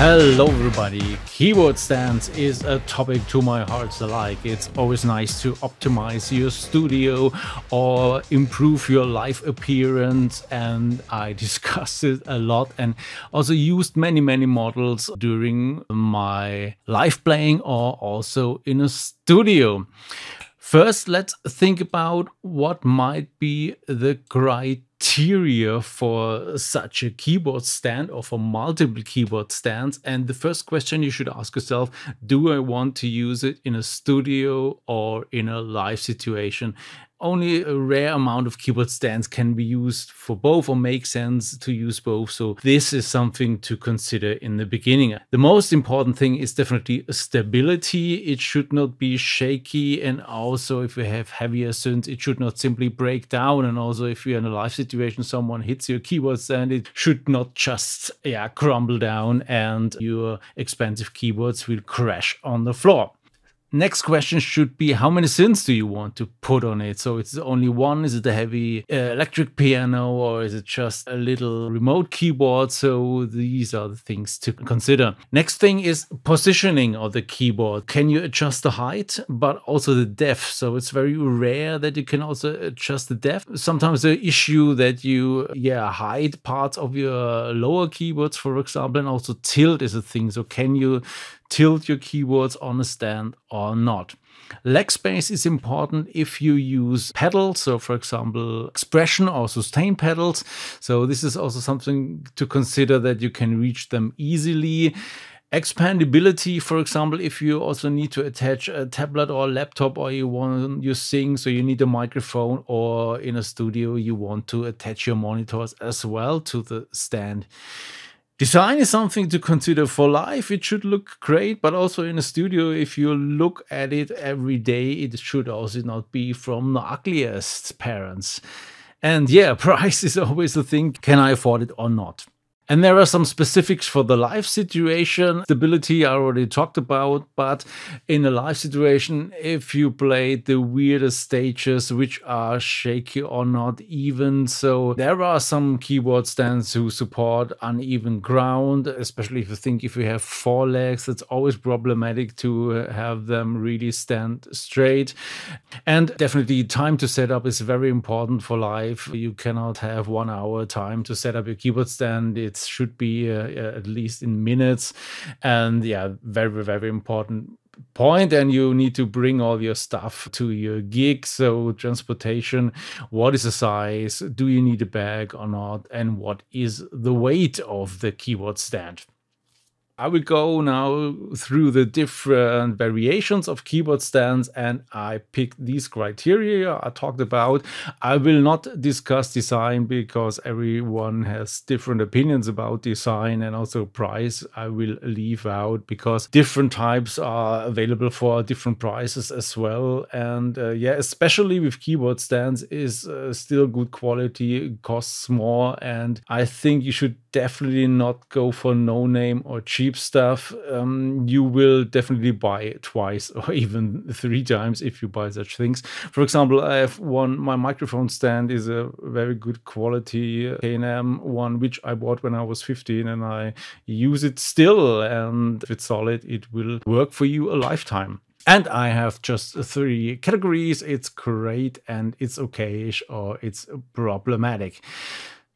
Hello everybody! Keyboard stands is a topic to my heart alike. It's always nice to optimize your studio or improve your live appearance and I discussed it a lot and also used many many models during my live playing or also in a studio. First, let's think about what might be the criteria criteria for such a keyboard stand or for multiple keyboard stands. And the first question you should ask yourself do I want to use it in a studio or in a live situation? Only a rare amount of keyboard stands can be used for both or make sense to use both. So this is something to consider in the beginning. The most important thing is definitely stability. It should not be shaky. And also if you have heavier synths, it should not simply break down. And also if you're in a live situation, someone hits your keyboard stand, it should not just yeah, crumble down and your expensive keyboards will crash on the floor next question should be how many synths do you want to put on it? So it's only one. Is it a heavy uh, electric piano or is it just a little remote keyboard? So these are the things to consider. Next thing is positioning of the keyboard. Can you adjust the height but also the depth? So it's very rare that you can also adjust the depth. Sometimes the issue that you yeah hide parts of your lower keyboards for example and also tilt is a thing. So can you tilt your keyboards on a stand or not. Leg space is important if you use pedals, so for example, expression or sustain pedals. So this is also something to consider that you can reach them easily. Expandability, for example, if you also need to attach a tablet or a laptop or you want you sing, so you need a microphone or in a studio you want to attach your monitors as well to the stand. Design is something to consider for life. It should look great, but also in a studio, if you look at it every day, it should also not be from the ugliest parents. And yeah, price is always the thing. Can I afford it or not? And there are some specifics for the live situation. Stability I already talked about, but in a live situation, if you play the weirdest stages which are shaky or not even, so there are some keyboard stands who support uneven ground, especially if you think if you have four legs, it's always problematic to have them really stand straight. And definitely time to set up is very important for live. You cannot have one hour time to set up your keyboard stand. It's should be uh, uh, at least in minutes. And yeah, very, very important point and you need to bring all your stuff to your gig. So transportation what is the size? Do you need a bag or not? And what is the weight of the keyboard stand I will go now through the different variations of keyboard stands and I picked these criteria I talked about. I will not discuss design because everyone has different opinions about design and also price. I will leave out because different types are available for different prices as well. And uh, yeah, especially with keyboard stands is uh, still good quality, costs more. And I think you should definitely not go for no name or cheap stuff. Um, you will definitely buy twice or even three times if you buy such things. For example, I have one, my microphone stand is a very good quality K&M one, which I bought when I was 15 and I use it still. And if it's solid, it will work for you a lifetime. And I have just three categories. It's great and it's okayish or it's problematic.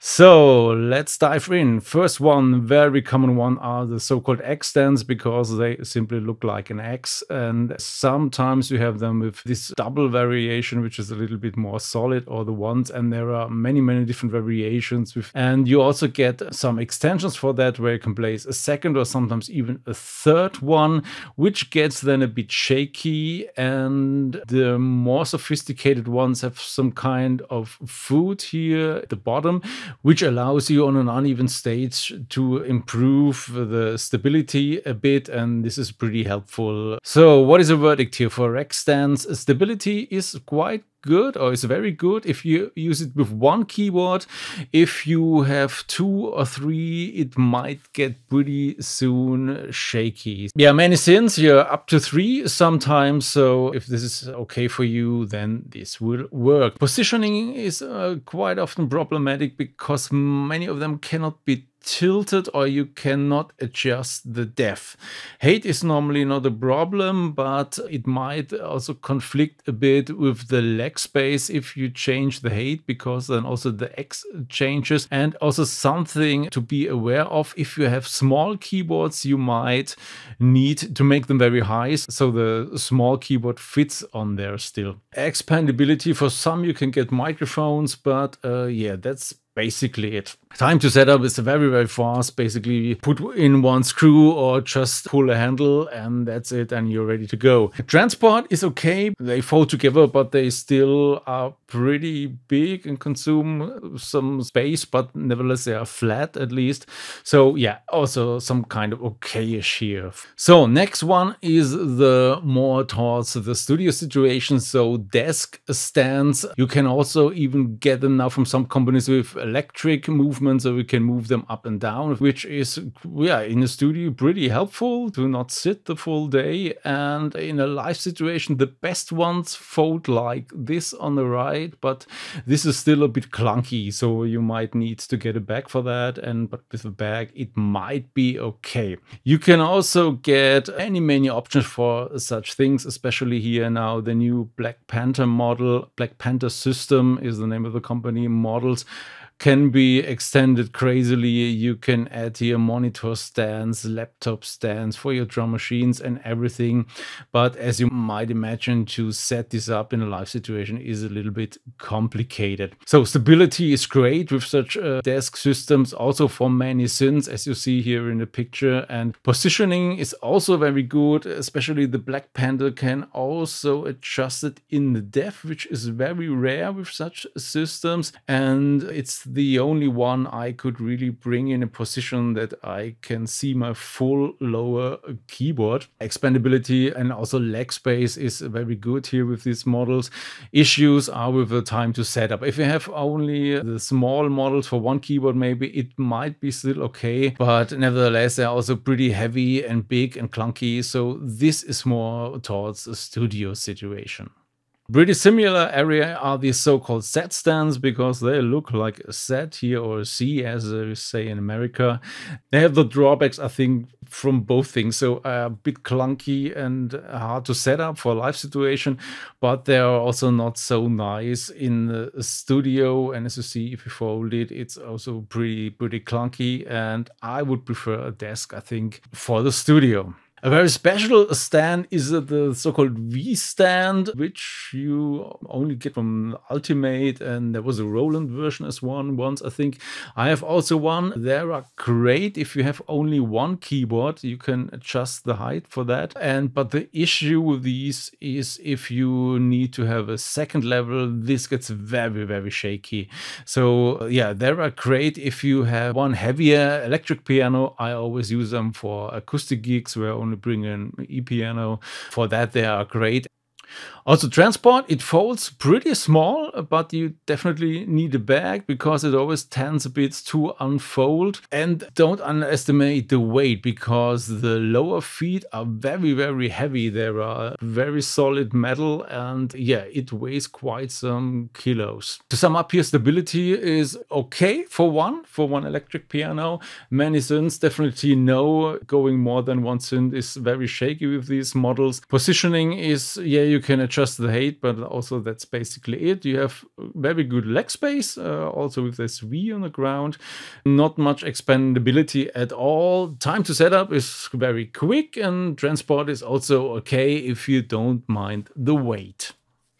So let's dive in. First one, very common one, are the so-called X stands because they simply look like an X. And sometimes you have them with this double variation, which is a little bit more solid, or the ones. And there are many, many different variations. With, and you also get some extensions for that where you can place a second or sometimes even a third one, which gets then a bit shaky. And the more sophisticated ones have some kind of foot here at the bottom which allows you on an uneven stage to improve the stability a bit. And this is pretty helpful. So what is a verdict here for X stands? Stability is quite good or is very good if you use it with one keyboard. If you have two or three, it might get pretty soon shaky. Yeah, many synths, you're up to three sometimes. So if this is okay for you, then this will work. Positioning is uh, quite often problematic because many of them cannot be tilted or you cannot adjust the depth. Height is normally not a problem, but it might also conflict a bit with the leg space if you change the height because then also the X changes. And also something to be aware of if you have small keyboards, you might need to make them very high so the small keyboard fits on there still. Expandability for some you can get microphones, but uh, yeah, that's basically it. Time to set up is very, very fast. Basically, put in one screw or just pull a handle and that's it, and you're ready to go. Transport is okay. They fold together, but they still are pretty big and consume some space, but nevertheless, they are flat at least. So, yeah, also some kind of okayish here. So, next one is the more towards the studio situation. So, desk stands. You can also even get them now from some companies with electric movement so we can move them up and down, which is, yeah, in a studio pretty helpful to not sit the full day. And in a live situation, the best ones fold like this on the right, but this is still a bit clunky. So you might need to get a bag for that. And but with a bag, it might be okay. You can also get any many options for such things, especially here now the new Black Panther model. Black Panther system is the name of the company models can be extended crazily. You can add here monitor stands, laptop stands for your drum machines and everything. But as you might imagine, to set this up in a live situation is a little bit complicated. So stability is great with such uh, desk systems, also for many synths, as you see here in the picture. And positioning is also very good, especially the Black Panther can also adjust it in the depth, which is very rare with such systems. And it's the only one I could really bring in a position that I can see my full lower keyboard. Expandability and also leg space is very good here with these models. Issues are with the time to set up. If you have only the small models for one keyboard, maybe it might be still okay, but nevertheless, they're also pretty heavy and big and clunky. So this is more towards a studio situation. Pretty similar area are these so-called Zed stands because they look like a Zed here or a Z as they say in America. They have the drawbacks, I think, from both things. So uh, a bit clunky and hard to set up for a live situation, but they are also not so nice in the studio. And as you see, if you fold it, it's also pretty, pretty clunky. And I would prefer a desk, I think, for the studio. A very special stand is the so-called V stand, which you only get from Ultimate, and there was a Roland version as one once, I think. I have also one. They are great if you have only one keyboard. You can adjust the height for that. And but the issue with these is if you need to have a second level, this gets very very shaky. So yeah, they are great if you have one heavier electric piano. I always use them for acoustic gigs where only bring an e-piano. For that, they are great. Also transport, it folds pretty small, but you definitely need a bag because it always tends a bit to unfold. And don't underestimate the weight because the lower feet are very, very heavy. They are very solid metal and yeah, it weighs quite some kilos. To sum up here, stability is okay for one, for one electric piano. Many synths definitely know going more than one synth is very shaky with these models. Positioning is, yeah, you can adjust the height, but also that's basically it. You have very good leg space, uh, also with this V on the ground. Not much expandability at all. Time to set up is very quick, and transport is also okay if you don't mind the weight.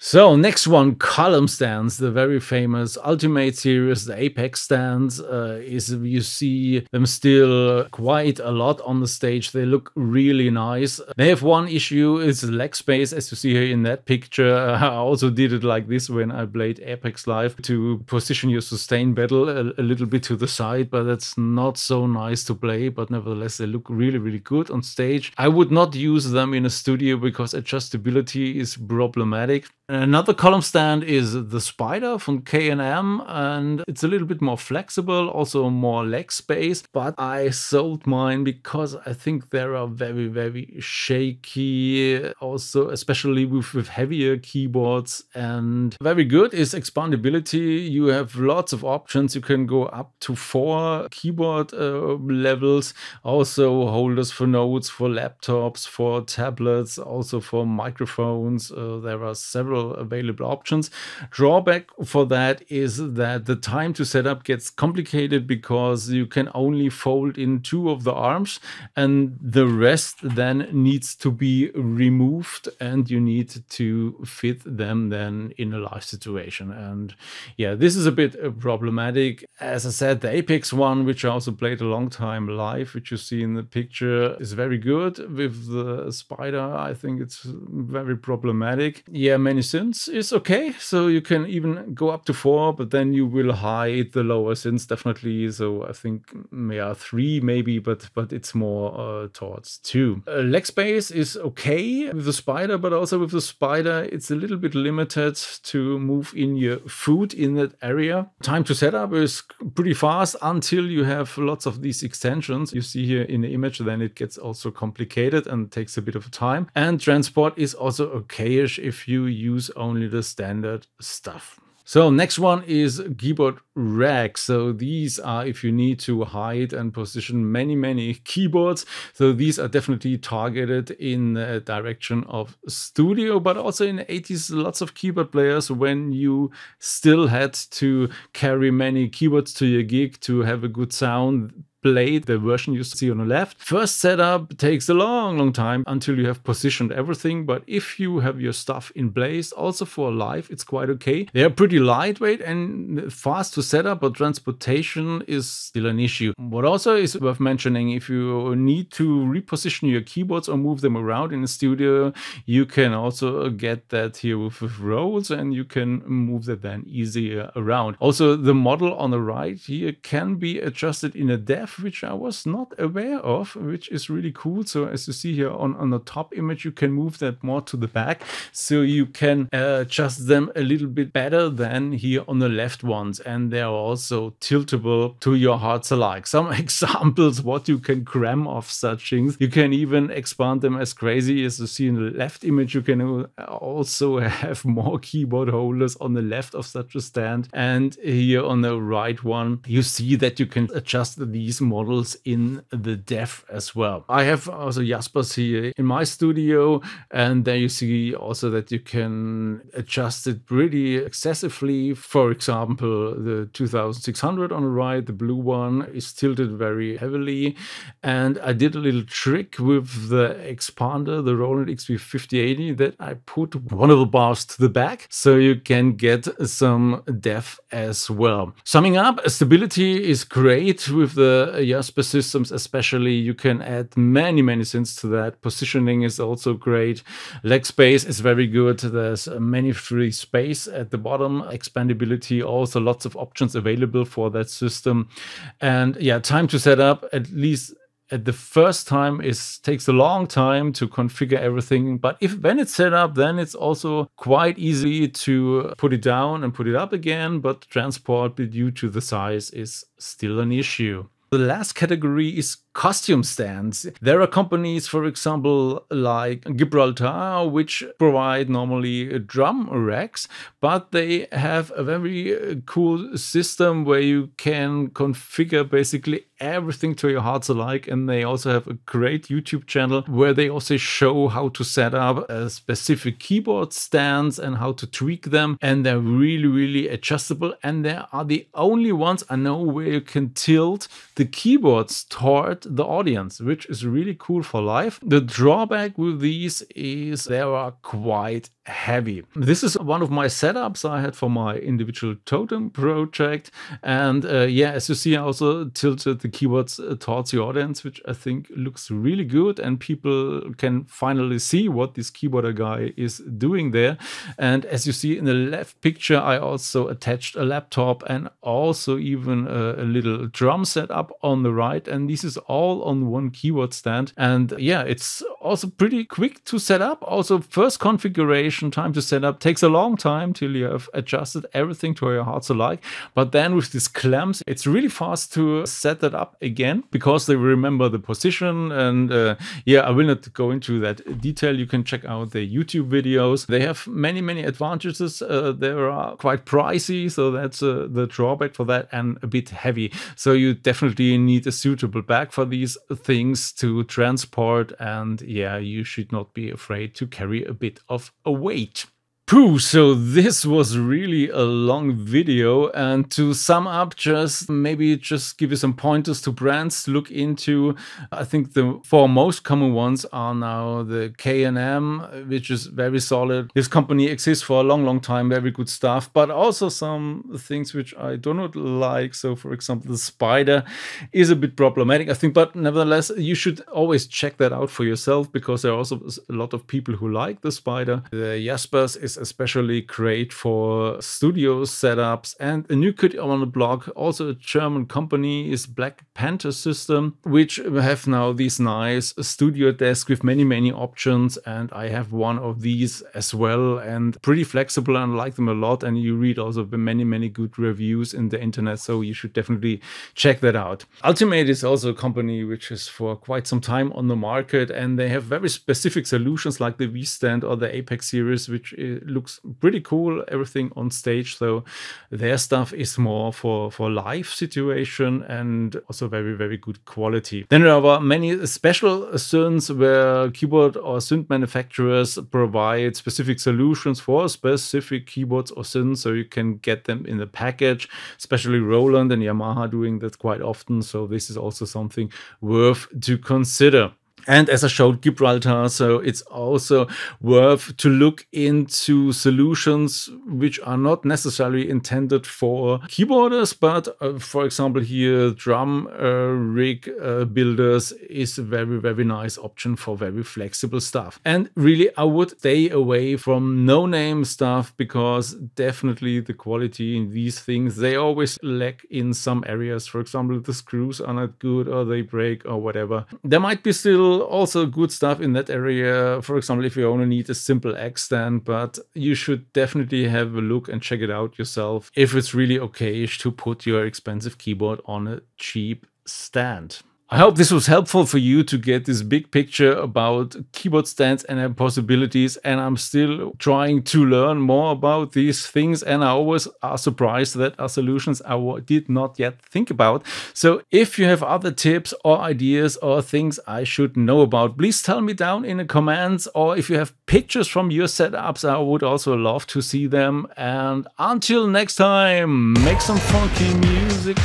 So next one, column stands, the very famous Ultimate series, the Apex stands, uh, is you see them still quite a lot on the stage. They look really nice. They have one issue, it's leg space, as you see here in that picture. I also did it like this when I played Apex Live to position your sustain pedal a, a little bit to the side, but that's not so nice to play. But nevertheless, they look really, really good on stage. I would not use them in a studio because adjustability is problematic Another column stand is the Spider from K&M and it's a little bit more flexible, also more leg space, but I sold mine because I think they are very, very shaky, also especially with, with heavier keyboards and very good is expandability. You have lots of options. You can go up to four keyboard uh, levels, also holders for notes, for laptops, for tablets, also for microphones. Uh, there are several available options. Drawback for that is that the time to set up gets complicated because you can only fold in two of the arms and the rest then needs to be removed and you need to fit them then in a live situation. And yeah, this is a bit uh, problematic. As I said, the Apex one, which I also played a long time live, which you see in the picture, is very good. With the Spider, I think it's very problematic. Yeah, many synths is okay. So you can even go up to four, but then you will hide the lower synths definitely. So I think yeah, three maybe, but but it's more uh, towards two. Uh, leg space is okay with the Spider, but also with the Spider, it's a little bit limited to move in your foot in that area. Time to set up is pretty fast until you have lots of these extensions. You see here in the image, then it gets also complicated and takes a bit of time. And transport is also okayish if you use only the standard stuff. So next one is keyboard racks. So these are if you need to hide and position many, many keyboards. So these are definitely targeted in the direction of studio, but also in the 80s, lots of keyboard players when you still had to carry many keyboards to your gig to have a good sound blade, the version you see on the left. First setup takes a long, long time until you have positioned everything. But if you have your stuff in place, also for live, it's quite okay. They are pretty lightweight and fast to set up, but transportation is still an issue. What also is worth mentioning, if you need to reposition your keyboards or move them around in the studio, you can also get that here with, rolls and you can move that then easier around. Also, the model on the right here can be adjusted in a depth which I was not aware of, which is really cool. So as you see here on, on the top image, you can move that more to the back. So you can uh, adjust them a little bit better than here on the left ones. And they are also tiltable to your heart's alike. Some examples what you can cram off such things. You can even expand them as crazy as you see in the left image. You can also have more keyboard holders on the left of such a stand. And here on the right one, you see that you can adjust these models in the dev as well. I have also Jaspers here in my studio, and there you see also that you can adjust it pretty excessively. For example, the 2600 on the right, the blue one is tilted very heavily. And I did a little trick with the expander, the Roland XV5080, that I put one of the bars to the back so you can get some depth as well. Summing up, stability is great with the Uh, Jasper systems, especially, you can add many, many things to that. Positioning is also great. Leg space is very good. There's uh, many free space at the bottom. Expandability, also lots of options available for that system. And yeah, time to set up at least at the first time is takes a long time to configure everything but if when it's set up then it's also quite easy to put it down and put it up again but transport due to the size is still an issue the last category is custom stands. There are companies, for example, like Gibraltar, which provide normally drum racks, but they have a very uh, cool system where you can configure basically everything to your heart's alike. And they also have a great YouTube channel where they also show how to set up a specific keyboard stands and how to tweak them. And they're really, really adjustable. And they are the only ones I know where you can tilt the keyboards toward the audience, which is really cool for live. The drawback with these is they are quite heavy. This is one of my setups I had for my individual totem project. And uh, yeah, as you see, I also tilted the keyboards uh, towards the audience, which I think looks really good. And people can finally see what this keyboarder guy is doing there. And as you see in the left picture, I also attached a laptop and also even a, a little drum setup on the right. And this is all on one keyboard stand. And yeah, it's also pretty quick to set up. Also, first configuration time to set up takes a long time till you have adjusted everything to your heart's alike. But then with these clamps, it's really fast to set that up again because they remember the position. And uh, yeah, I will not go into that detail. You can check out the YouTube videos. They have many, many advantages. Uh, they are quite pricey, so that's uh, the drawback for that, and a bit heavy. So you definitely need a suitable bag for these things to transport. And yeah, you should not be afraid to carry a bit of a weight. Pooh, so this was really a long video and to sum up just maybe just give you some pointers to brands to look into. I think the four most common ones are now the K&M, which is very solid. This company exists for a long, long time, very good stuff, but also some things which I do not like. So for example, the spider is a bit problematic, I think, but nevertheless, you should always check that out for yourself because there are also a lot of people who like the spider. The Jaspers is especially great for studio setups. And a new kid on the block, also a German company, is Black Panther System, which have now these nice studio desks with many, many options. And I have one of these as well and pretty flexible and I like them a lot. And you read also many, many good reviews in the internet. So you should definitely check that out. Ultimate is also a company which is for quite some time on the market and they have very specific solutions like the V stand or the Apex series, which looks pretty cool. Everything on stage, so their stuff is more for for live situation and also very very good quality. Then there are many special synths where keyboard or synth manufacturers provide specific solutions for specific keyboards or synths, so you can get them in the package. Especially Roland and Yamaha doing that quite often. So this is also something worth to consider. And as I showed Gibraltar, so it's also worth to look into solutions which are not necessarily intended for keyboarders, but uh, for example, here drum uh, rig uh, builders is a very, very nice option for very flexible stuff. And really, I would stay away from no name stuff because definitely the quality in these things they always lack in some areas. For example, the screws are not good or they break or whatever. There might be still also good stuff in that area. For example, if you only need a simple X stand, but you should definitely have a look and check it out yourself if it's really okay to put your expensive keyboard on a cheap stand. I hope this was helpful for you to get this big picture about keyboard stands and possibilities. And I'm still trying to learn more about these things. And I always are surprised that are solutions I did not yet think about. So if you have other tips or ideas or things I should know about, please tell me down in the comments. Or if you have pictures from your setups, I would also love to see them. And until next time, make some funky music.